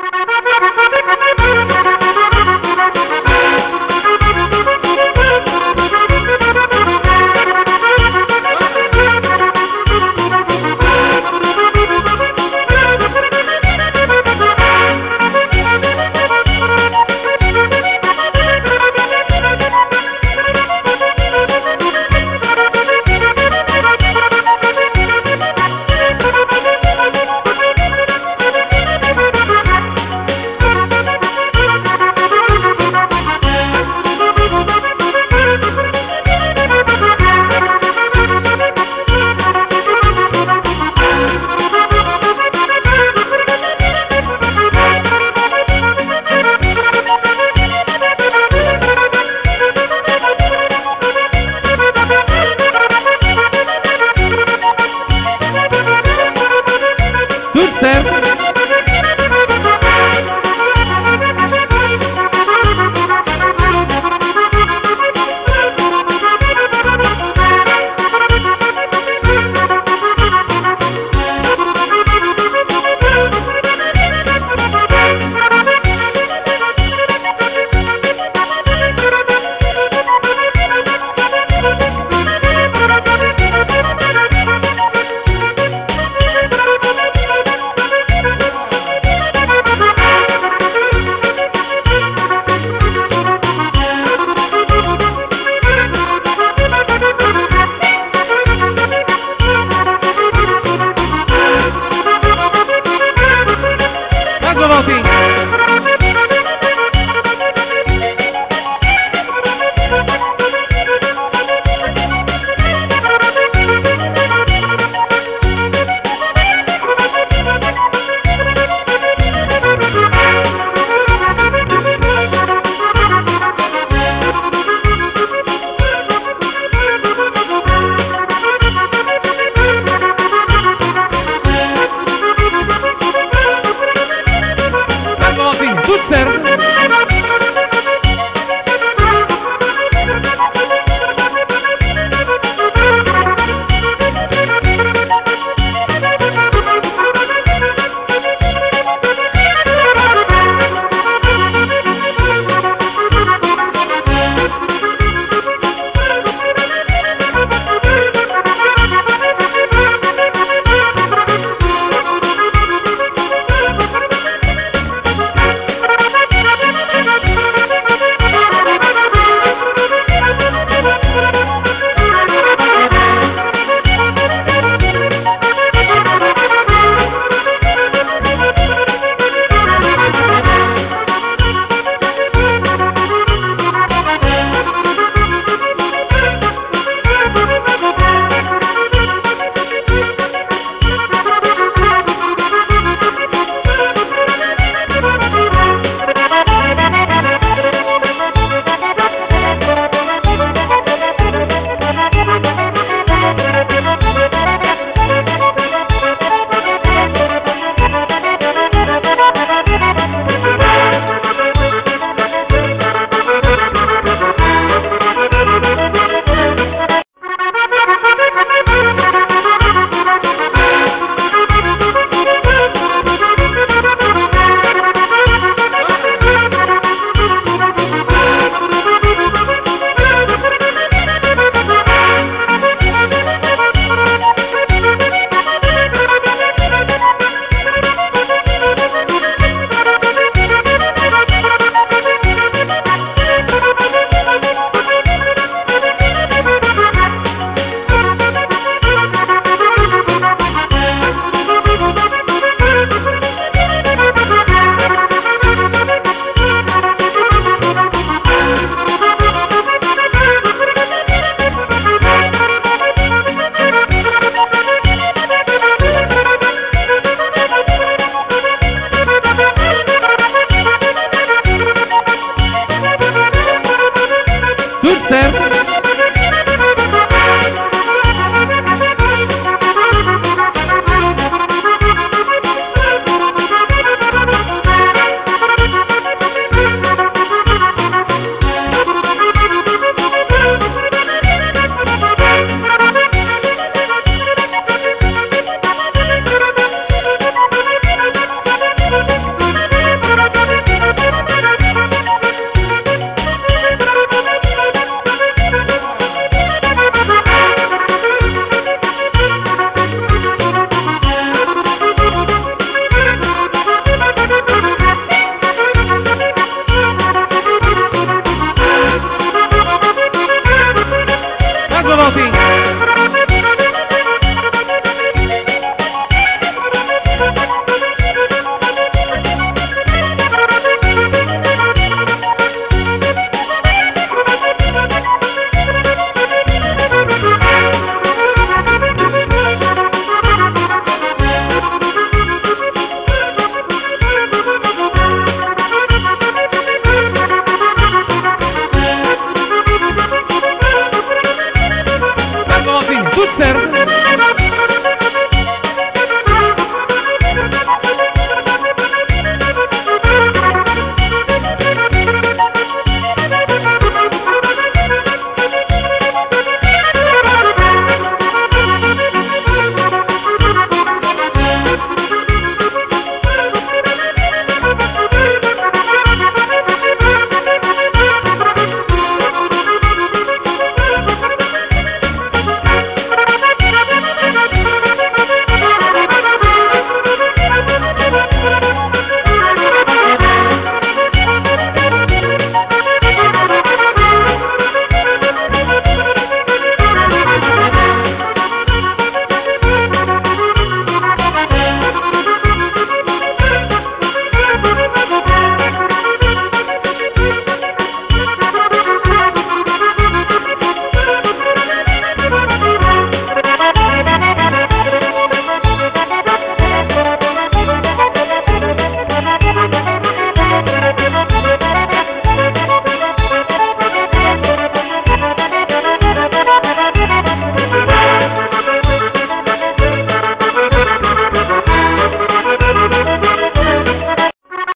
Thank you. Vai, João tudo certo. su ser